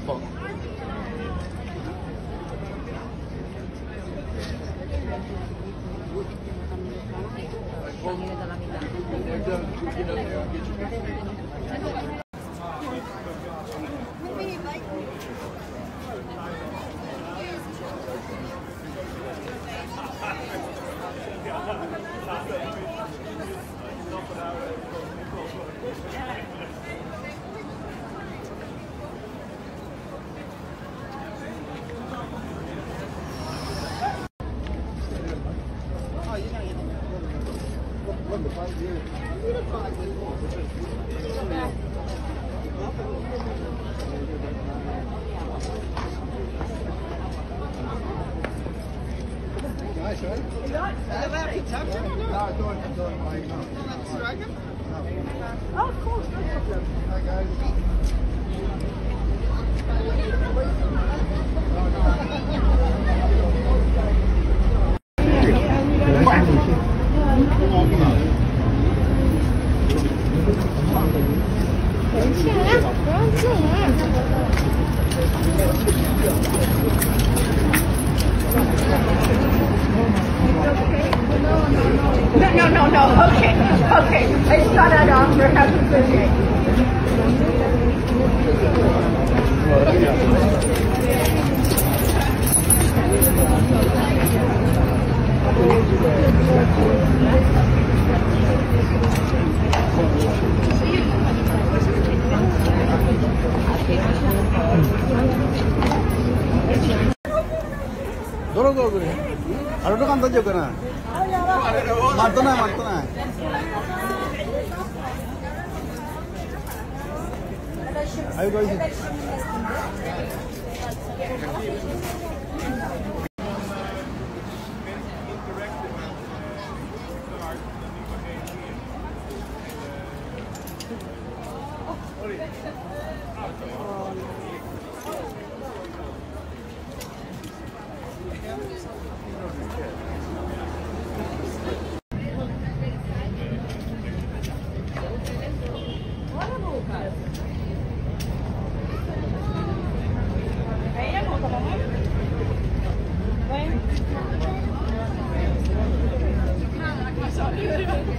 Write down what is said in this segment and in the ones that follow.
Apa? Thank you. Nice, right? Is that, is that to touch? No, I don't. Don't. I can't. Oh, of course. No problem. No, no, no, no. Okay, okay. I just saw that off. You're a good. ಬರೋದು ಹೋಗ್ರಿ ಅರಡಕ ಅಂತ ಜೋಕನ ಮಾಡ್ತಾನ ಮಾಡ್ತಾನ ಐದು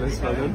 Let's go then.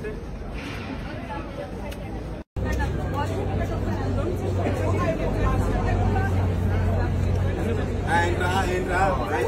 And uh, and uh,